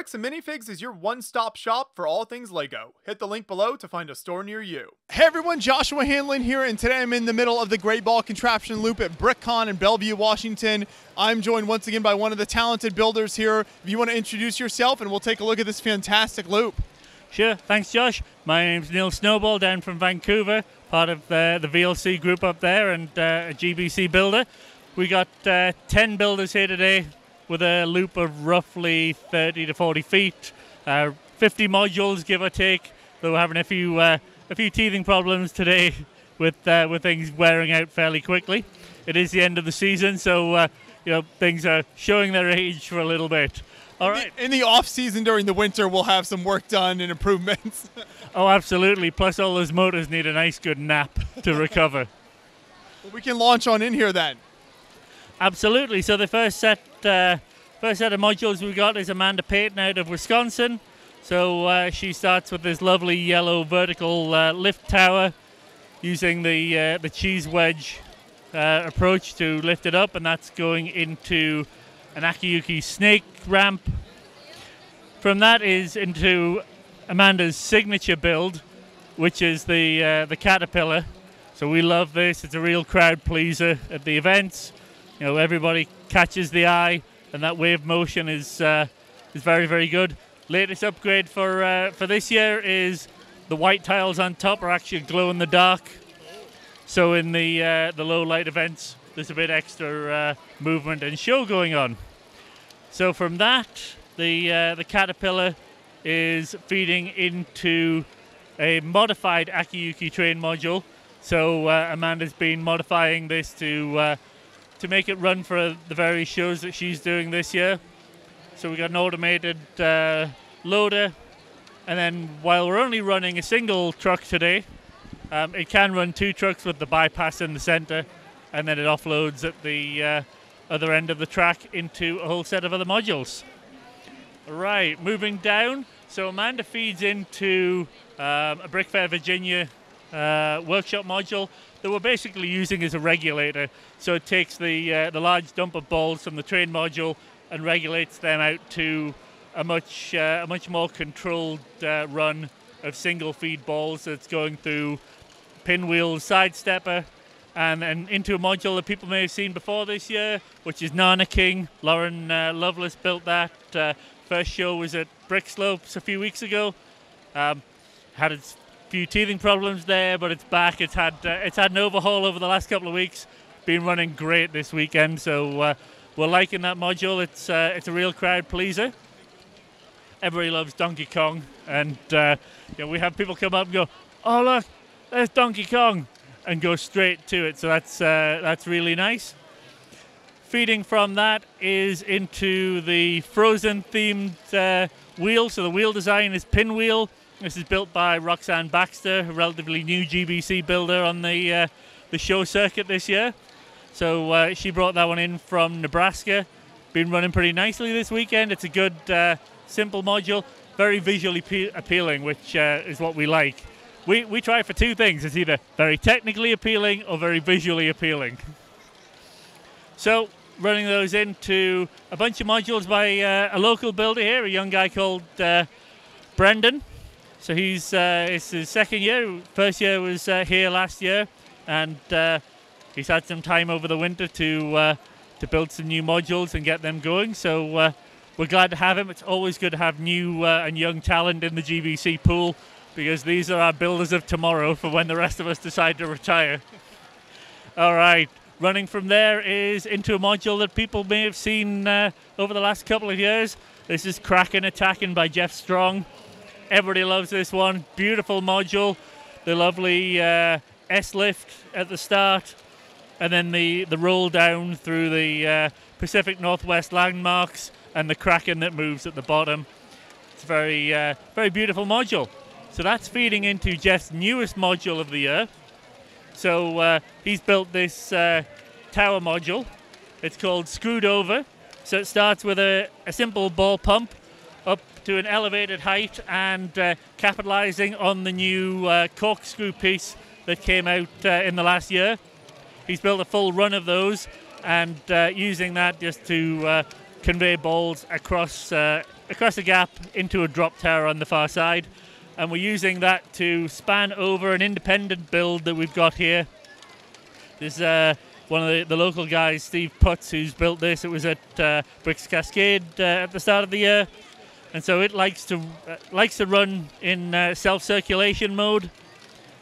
Bricks and Minifigs is your one stop shop for all things LEGO. Hit the link below to find a store near you. Hey everyone, Joshua Hanlon here, and today I'm in the middle of the Great Ball Contraption Loop at BrickCon in Bellevue, Washington. I'm joined once again by one of the talented builders here. If you want to introduce yourself, and we'll take a look at this fantastic loop. Sure, thanks, Josh. My name's Neil Snowball, down from Vancouver, part of uh, the VLC group up there, and uh, a GBC builder. We got uh, 10 builders here today with a loop of roughly 30 to 40 feet, uh, 50 modules, give or take. Though we're having a few uh, a few teething problems today with uh, with things wearing out fairly quickly. It is the end of the season, so uh, you know things are showing their age for a little bit. All right. In the off season during the winter, we'll have some work done and improvements. oh, absolutely. Plus, all those motors need a nice good nap to recover. well, we can launch on in here then. Absolutely. So the first set, uh, first set of modules we got is Amanda Payton out of Wisconsin. So uh, she starts with this lovely yellow vertical uh, lift tower, using the uh, the cheese wedge uh, approach to lift it up, and that's going into an Akiyuki snake ramp. From that is into Amanda's signature build, which is the uh, the caterpillar. So we love this. It's a real crowd pleaser at the events you know everybody catches the eye, and that wave motion is uh, is very very good. Latest upgrade for uh, for this year is the white tiles on top are actually glow in the dark. So in the uh, the low light events, there's a bit extra uh, movement and show going on. So from that, the uh, the caterpillar is feeding into a modified Akiyuki train module. So uh, Amanda's been modifying this to to make it run for the various shows that she's doing this year. So we got an automated uh, loader, and then while we're only running a single truck today, um, it can run two trucks with the bypass in the center, and then it offloads at the uh, other end of the track into a whole set of other modules. Right, moving down. So Amanda feeds into um, a BrickFair Virginia uh, workshop module that we're basically using as a regulator. So it takes the uh, the large dump of balls from the train module and regulates them out to a much uh, a much more controlled uh, run of single feed balls that's going through pinwheel sidestepper and, and into a module that people may have seen before this year, which is Nana King. Lauren uh, Lovelace built that. Uh, first show was at Brick Slopes a few weeks ago. Um, had its few teething problems there, but it's back. It's had uh, it's had an overhaul over the last couple of weeks. Been running great this weekend, so uh, we're liking that module. It's uh, it's a real crowd pleaser. Everybody loves Donkey Kong, and uh, you know, we have people come up and go, "Oh look, there's Donkey Kong," and go straight to it. So that's uh, that's really nice. Feeding from that is into the Frozen themed uh, wheel. So the wheel design is pinwheel this is built by Roxanne Baxter, a relatively new GBC builder on the uh, the show circuit this year. So uh, she brought that one in from Nebraska. Been running pretty nicely this weekend. It's a good, uh, simple module, very visually pe- appealing, which uh, is what we like. We, we try for two things. It's either very technically appealing or very visually appealing. So running those into a bunch of modules by uh, a local builder here, a young guy called uh, Brendan. So he's uh, it's his second year. First year was uh, here last year, and uh, he's had some time over the winter to uh, to build some new modules and get them going. So uh, we're glad to have him. It's always good to have new uh, and young talent in the GBC pool because these are our builders of tomorrow for when the rest of us decide to retire. All right. Running from there is into a module that people may have seen over the last couple of years. This is Kraken Attacking by Jeff Strong. Everybody loves this one. Beautiful module. The lovely uh, S lift at the start, and then the, the roll down through the uh, Pacific Northwest landmarks and the Kraken that moves at the bottom. It's a very, uh, very beautiful module. So that's feeding into Jeff's newest module of the year. So uh, he's built this uh, tower module. It's called Screwed Over. So it starts with a, a simple ball pump up to an elevated height and uh, capitalizing on the new uh, corkscrew piece that came out uh, in the last year. He's built a full run of those and uh, using that just to uh, convey balls across across the gap into a drop tower on the far side, and we're using that to span over an independent build that we've got here. This is uh, one of the, the local guys, Steve Putz, who's built this. It was at uh, Bricks Cascade uh, at the start of the year, and so it likes to uh, likes to run in uh, self-circulation mode,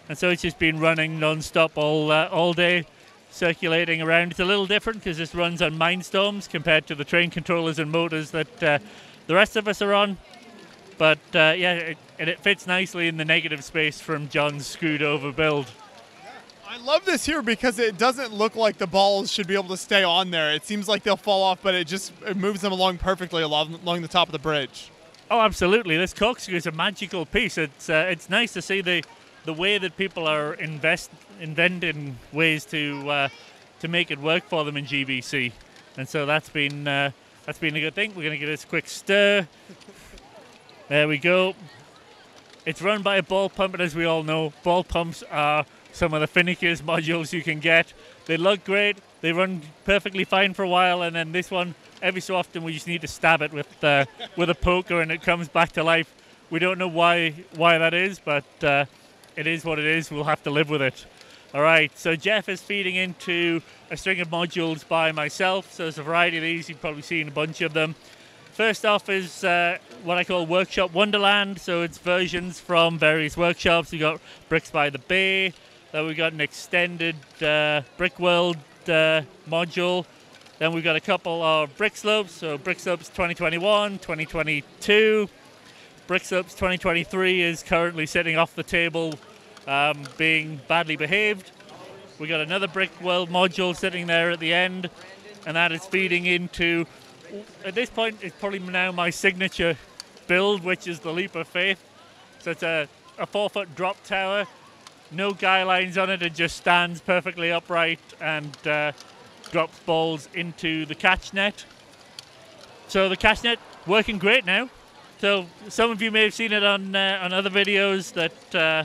and so it's just been running non-stop all uh, all day, circulating around. It's a little different because this runs on Mindstorms compared to the train controllers and motors that uh, the rest of us are on. But uh, yeah, it, and it fits nicely in the negative space from John's screwed over build. I love this here because it doesn't look like the balls should be able to stay on there. It seems like they'll fall off, but it just it moves them along perfectly along, along the top of the bridge. Oh, absolutely! This corkscrew is a magical piece. It's uh, it's nice to see the the way that people are invest inventing ways to uh, to make it work for them in GBC, and so that's been uh, that's been a good thing. We're going to give this a quick stir. There we go. It's run by a ball pump, and as we all know, ball pumps are some of the finickiest modules you can get. They look great. They run perfectly fine for a while, and then this one, every so often, we just need to stab it with uh, with a poker, and it comes back to life. We don't know why why that is, but uh, it is what it is. We'll have to live with it. All right. So Jeff is feeding into a string of modules by myself. So there's a variety of these. You've probably seen a bunch of them. First off is uh, what I call Workshop Wonderland. So it's versions from various workshops. We got Bricks by the Bay. Then we got an extended uh, Brick World uh, module. Then we've got a couple of Brick Slopes. So Brick Slopes 2021, 2022. Brick Slopes 2023 is currently sitting off the table, um, being badly behaved. We got another Brick World module sitting there at the end, and that is feeding into. At this point, it's probably now my signature build, which is the Leap of Faith. So it's a, a four foot drop tower no guy lines on it. It just stands perfectly upright and uh, drops balls into the catch net. So the catch net working great now. So some of you may have seen it on uh, on other videos that uh,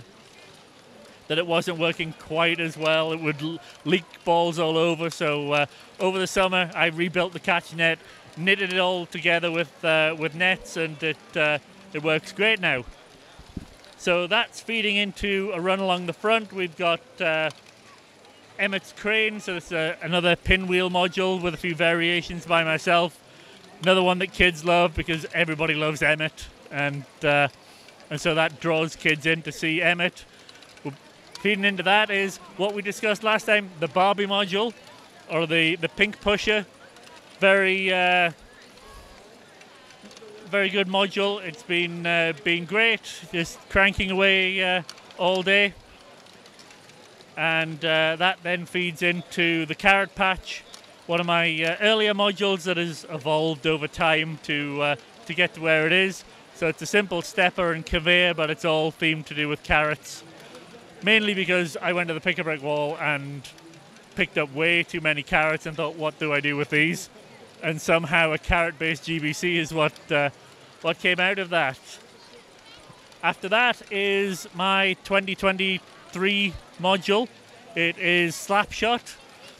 that it wasn't working quite as well. It would leak balls all over. So uh, over the summer, I rebuilt the catch net, knitted it all together with uh, with nets, and it uh, it works great now. So that's feeding into a run along the front. We've got uh, Emmett's crane, so it's uh, another pinwheel module with a few variations by myself. Another one that kids love because everybody loves Emmett, and uh, and so that draws kids in to see Emmett. Feeding into that is what we discussed last time: the Barbie module, or the the pink pusher. Very uh, very good module. It's been uh, been great, just cranking away uh, all day. And uh, that then feeds into the carrot patch, one of my uh, earlier modules that has evolved over time to uh, to get to where it is. So it's a simple stepper and conveyor, but it's all themed to do with carrots. Mainly because I went to the pick a brick wall and picked up way too many carrots and thought, what do I do with these? and somehow a carrot-based GBC is what uh, what came out of that. After that is my 2023 module. It is Slapshot.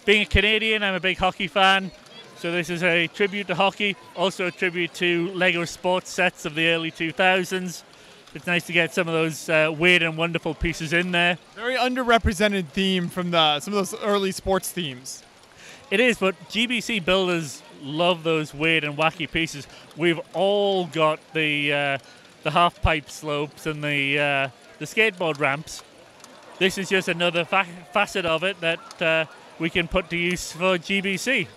Being a Canadian, I'm a big hockey fan, so this is a tribute to hockey, also a tribute to Lego sports sets of the early 2000s. It's nice to get some of those uh, weird and wonderful pieces in there. Very underrepresented theme from the some of those early sports themes. It is, but GBC builders love those weird and wacky pieces. We've all got the uh, the half pipe slopes and the uh, the skateboard ramps. This is just another fa- facet of it that uh, we can put to use for GBC.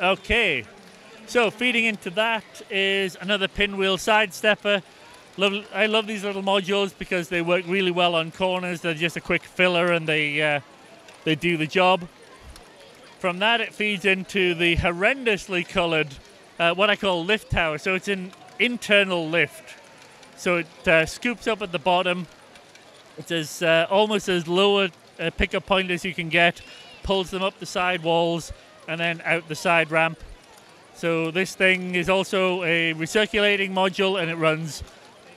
Okay, so feeding into that is another pinwheel sidestepper. Love, I love these little modules because they work really well on corners. They're just a quick filler and they uh, they do the job. From that, it feeds into the horrendously coloured, uh, what I call lift tower. So it's an internal lift. So it uh, scoops up at the bottom. It's as uh, almost as low a, a pickup point as you can get. Pulls them up the side walls and then out the side ramp. So this thing is also a recirculating module and it runs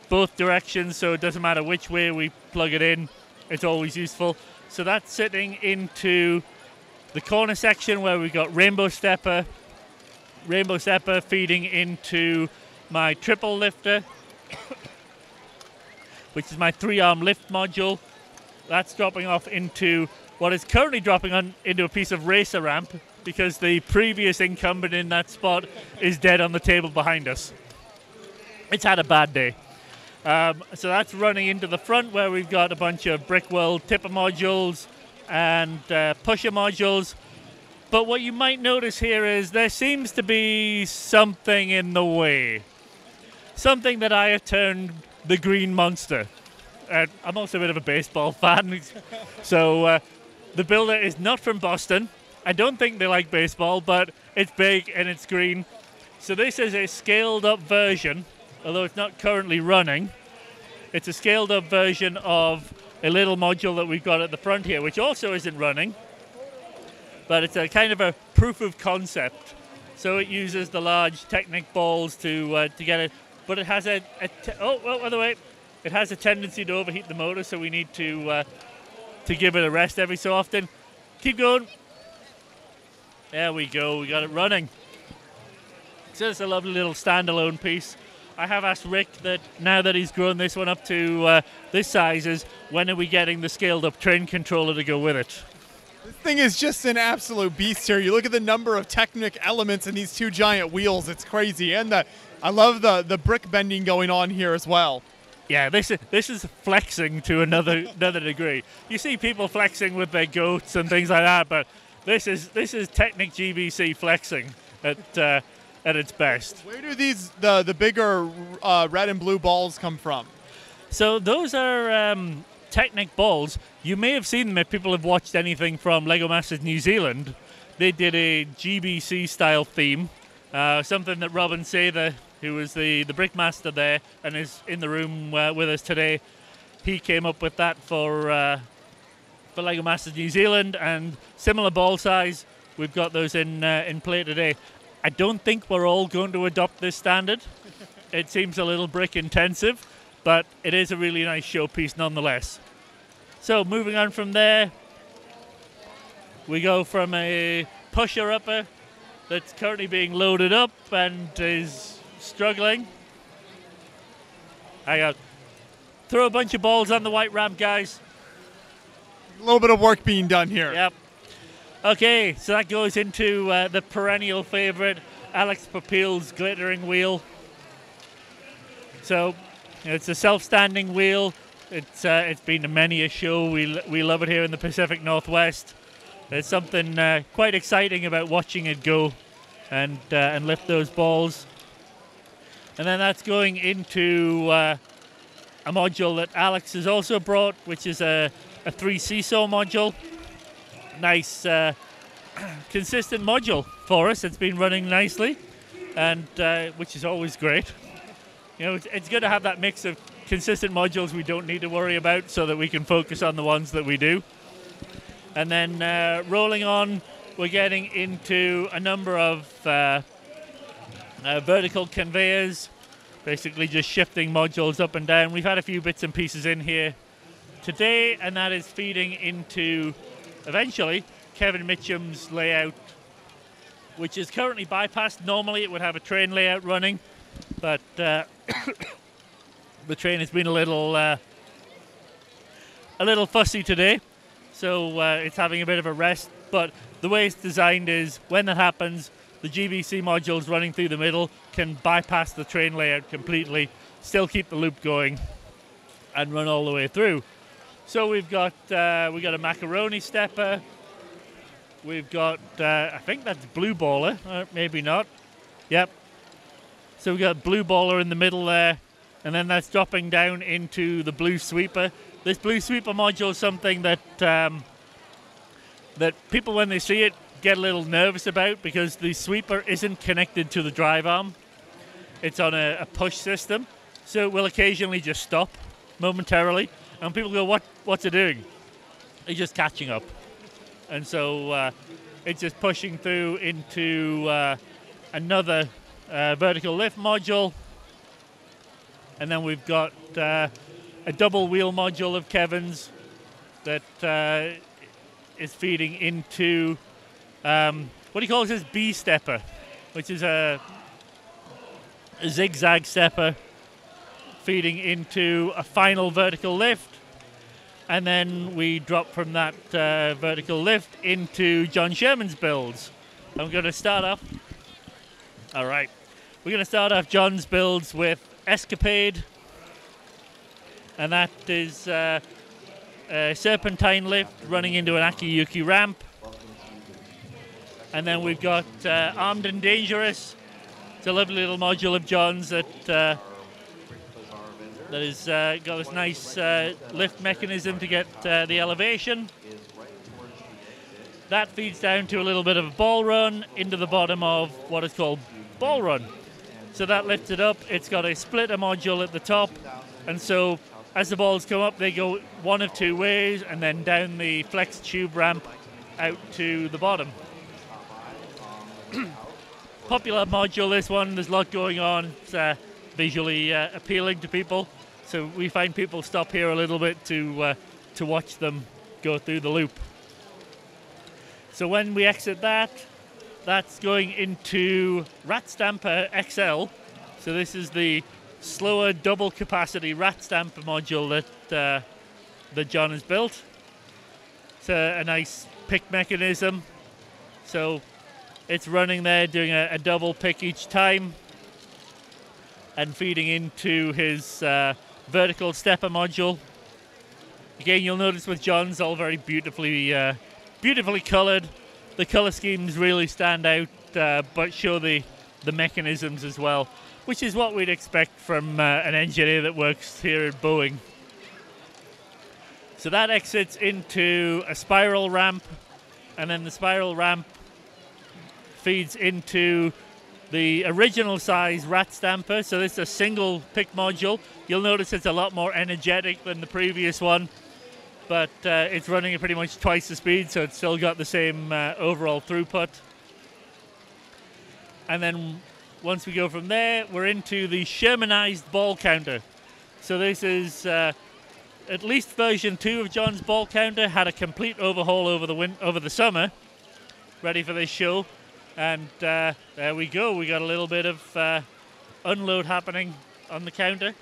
both directions. So it doesn't matter which way we plug it in. It's always useful. So that's sitting into the corner section where we've got Rainbow Stepper, rainbow stepper feeding into my triple lifter, which is my three-arm lift module. That's dropping off into what is currently dropping on into a piece of racer ramp because the previous incumbent in that spot is dead on the table behind us. It's had a bad day. Um, so that's running into the front where we've got a bunch of brick Brickworld tipper modules and uh, pusher modules. But what you might notice here is there seems to be something in the way. Something that I have turned the green monster. Uh, I'm also a bit of a baseball fan. so uh, the builder is not from Boston. I don't think they like baseball, but it's big and it's green. So this is a scaled up version, although it's not currently running. It's a scaled up version of a little module that we've got at the front here, which also isn't running but it's a kind of a proof of concept. So it uses the large Technic balls to uh, to get it, but it has a, a te- oh well the way, it has a tendency to overheat the motor, so we need to uh, to give it a rest every so often. Keep going. There we go. We got it running. So it's a lovely little standalone piece. I have asked Rick that now that he's grown this one up to uh, this sizes, when are we getting the scaled up train controller to go with it? This thing is just an absolute beast here. You look at the number of Technic elements in these two giant wheels. It's crazy. And the, I love the, the brick bending going on here as well. Yeah, this is this is flexing to another another degree. You see people flexing with their goats and things like that, but this is this is Technic GBC flexing at uh, at its best. Where do these the the bigger uh, red and blue balls come from? So those are um, Technic balls. You may have seen them if people have watched anything from Lego Masters New Zealand. They did a GBC style theme, uh, something that Robin Sather, who was the, the brickmaster there and is in the room uh, with us today, he came up with that for uh, for Lego Masters New Zealand and similar ball size. We've got those in uh, in play today. I don't think we're all going to adopt this standard. it seems a little brick intensive, but it is a really nice showpiece nonetheless. So moving on from there, we go from a pusher upper that's currently being loaded up and is struggling. I got throw a bunch of balls on the white ramp, guys. A little bit of work being done here. Yep. Okay, so that goes into uh, the perennial favorite, Alex Papil's glittering wheel. So it's a self-standing wheel. It's uh, it's been many a show. We we love it here in the Pacific Northwest. There's something uh, quite exciting about watching it go, and uh, and lift those balls. And then that's going into uh, a module that Alex has also brought, which is a a three seesaw module. Nice, uh, consistent module for us. It's been running nicely, and uh, which is always great. You know, it's, it's good to have that mix of consistent modules we don't need to worry about so that we can focus on the ones that we do. And then uh, rolling on, we're getting into a number of uh, vertical conveyors, basically just shifting modules up and down. We've had a few bits and pieces in here today, and that is feeding into eventually Kevin Mitchum's layout, which is currently bypassed. Normally, it would have a train layout running, but uh, the train has been a little uh, a little fussy today, so uh, it's having a bit of a rest. But the way it's designed is when that happens, the GBC modules running through the middle can bypass the train layout completely, still keep the loop going, and run all the way through. So we've got uh, we got a macaroni stepper. We've got uh, I think that's blue baller, uh, maybe not. Yep. So we've got blue baller in the middle there and then that's dropping down into the blue sweeper. This blue sweeper module is something that um, that people when they see it get a little nervous about because the sweeper isn't connected to the drive arm. It's on a, a push system, so it will occasionally just stop momentarily, and people go, "What? What's it doing?" It's just catching up, and so uh, it's just pushing through into uh, another uh, vertical lift module and then we've got uh, a double wheel module of Kevin's that uh, is feeding into um, what he calls his B stepper. which is a, a zigzag stepper feeding into a final vertical lift. And then we drop from that uh, vertical lift into John Sherman's builds. I'm going to start off. All right. We're going to start off John's builds with Escapade. And that is uh, a serpentine lift running into an Akiyuki ramp. And then we've got uh, Armed and Dangerous. It's a lovely little module of John's that uh, that has uh, got this nice uh, lift mechanism to get uh, the elevation. That feeds down to a little bit of a ball run into the bottom of what is called ball run. So that lifts it up. It's got a splitter module at the top, and so as the balls come up, they go one of two ways, and then down the flex tube ramp out to the bottom. Popular module, this one. There's a lot going on. It's uh, visually uh, appealing to people. So we find people stop here a little bit to uh, to watch them go through the loop. So when we exit that, that's going into Rat Stamper XL. So this is the slower double capacity Rat Stamper module that uh, that John has built. It's a, a, nice pick mechanism. So it's running there, doing a, a double pick each time, and feeding into his uh, vertical stepper module. Again, you'll notice with John's all very beautifully, uh, beautifully coloured. The colour schemes really stand out, uh, but show the the mechanisms as well, which is what we'd expect from uh, an engineer that works here at Boeing. So that exits into a spiral ramp, and then the spiral ramp feeds into the original size rat stamper. So this is a single pick module. You'll notice it's a lot more energetic than the previous one, but uh, it's running at pretty much twice the speed, so it's still got the same uh, overall throughput. And then once we go from there, we're into the Shermanized ball counter. So this is uh, at least version two of John's ball counter had a complete overhaul over the win- over the summer, ready for this show. And uh, there we go. We got a little bit of uh, unload happening on the counter.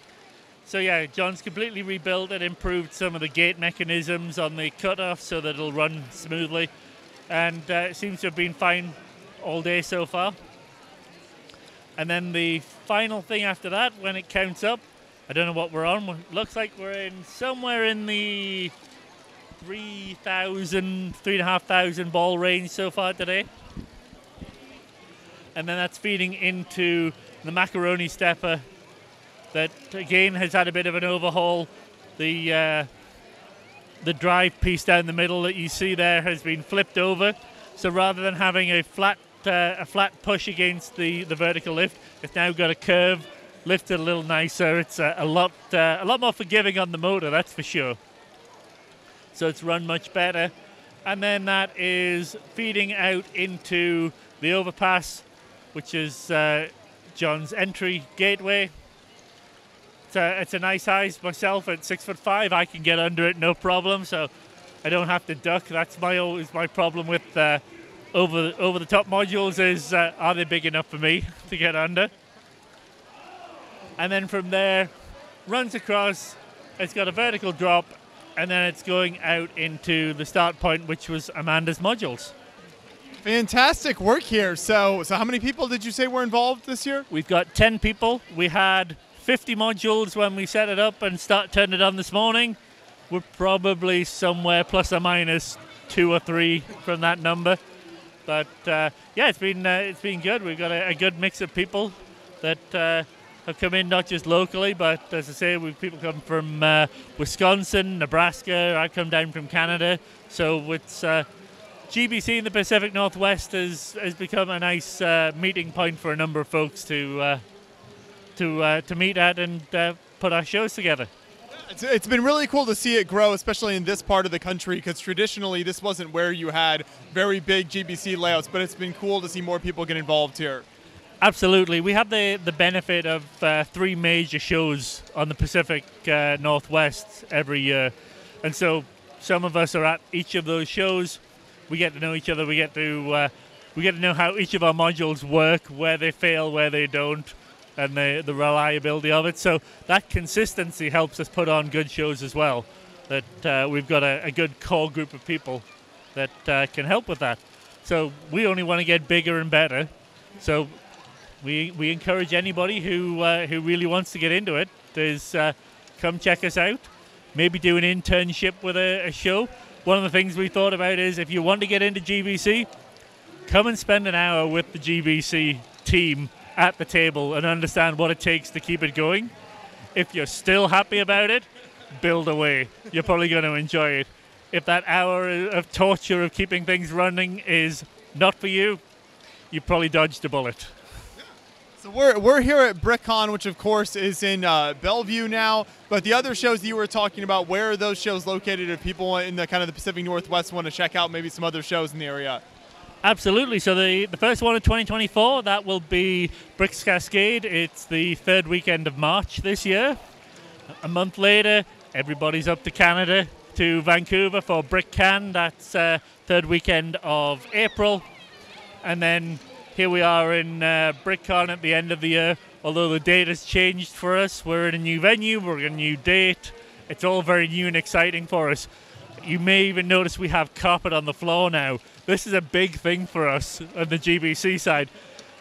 So yeah, John's completely rebuilt it, improved some of the gate mechanisms on the cutoff so that it'll run smoothly, and uh, it seems to have been fine all day so far. And then the final thing after that, when it counts up, I don't know what we're on. Looks like we're in somewhere in the 3,000, 3,500 ball range so far today and then that's feeding into the macaroni stepper that again has had a bit of an overhaul. The uh, the drive piece down the middle that you see there has been flipped over. So rather than having a flat uh, a flat push against the, the vertical lift, it's now got a curve, lifted a little nicer. It's a, a lot uh, a lot more forgiving on the motor, that's for sure. So it's run much better, and then that is feeding out into the overpass which is uh, John's entry gateway. It's a, it's a nice size myself at six foot five. I can get under it no problem, so I don't have to duck. That's my always my problem with uh, over over the top modules is uh, are they big enough for me to get under? And then from there, runs across. It's got a vertical drop, and then it's going out into the start point, which was Amanda's modules. Fantastic work here. So, so how many people did you say were involved this year? We've got 10 people. We had 50 modules when we set it up and start turning it on this morning. We're probably somewhere plus or minus two or three from that number. But uh, yeah, it's been uh, it's been good. We've got a, a good mix of people that uh, have come in, not just locally, but as I say, we've people come from uh, Wisconsin, Nebraska. I've come down from Canada, so it's uh, GBC in the Pacific Northwest has, has become a nice uh, meeting point for a number of folks to uh, to uh, to meet at and uh, put our shows together. It's, it's been really cool to see it grow, especially in this part of the country, because traditionally this wasn't where you had very big GBC layouts. But it's been cool to see more people get involved here. Absolutely, we have the the benefit of uh, three major shows on the Pacific uh, Northwest every year, and so some of us are at each of those shows we get to know each other. We get to uh, we get to know how each of our modules work, where they fail, where they don't, and the the reliability of it. So that consistency helps us put on good shows as well. That uh, we've got a, a, good core group of people that uh, can help with that. So we only want to get bigger and better. So we we encourage anybody who uh, who really wants to get into it is uh, come check us out. Maybe do an internship with a, a show. One of the things we thought about is if you want to get into GBC, come and spend an hour with the GBC team at the table and understand what it takes to keep it going. If you're still happy about it, build away. You're probably going to enjoy it. If that hour of torture of keeping things running is not for you, you probably dodged a bullet. So we're, we're here at BrickCon, which of course is in uh, Bellevue now. But the other shows you were talking about, where are those shows located? If people in the kind of the Pacific Northwest want to check out maybe some other shows in the area. Absolutely. So the, the first one of 2024, that will be Bricks Cascade. It's the third weekend of March this year. A month later, everybody's up to Canada, to Vancouver for BrickCan. That's uh, third weekend of April. And then here we are in uh, BrickCon at the end of the year. Although the date has changed for us, we're in a new venue, we're in a new date. It's all very new and exciting for us. You may even notice we have carpet on the floor now. This is a big thing for us on the GBC side.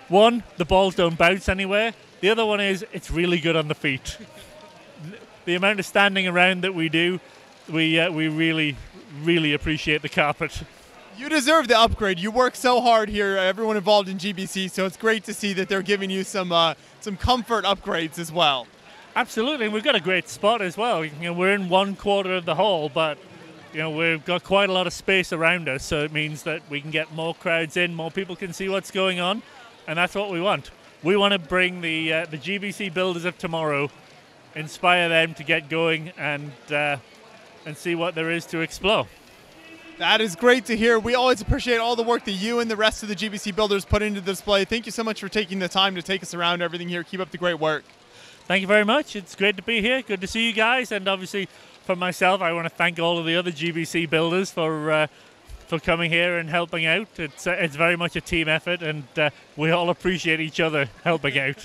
One, the balls don't bounce anywhere. The other one is it's really good on the feet. the amount of standing around that we do, we uh, we really really appreciate the carpet. You deserve the upgrade. You work so hard here, everyone involved in GBC. So it's great to see that they're giving you some uh, some comfort upgrades as well. Absolutely, we've got a great spot as well. You know, we're in one quarter of the hall, but you know we've got quite a lot of space around us, so it means that we can get more crowds in, more people can see what's going on, and that's what we want. We want to bring the uh, the GBC builders of tomorrow, inspire them to get going and uh, and see what there is to explore. That is great to hear. We always appreciate all the work that you and the rest of the GBC builders put into the display. Thank you so much for taking the time to take us around everything here. Keep up the great work. Thank you very much. It's great to be here. Good to see you guys, and obviously for myself, I want to thank all of the other GBC builders for uh, for coming here and helping out. It's uh, it's very much a team effort, and uh, we all appreciate each other helping out.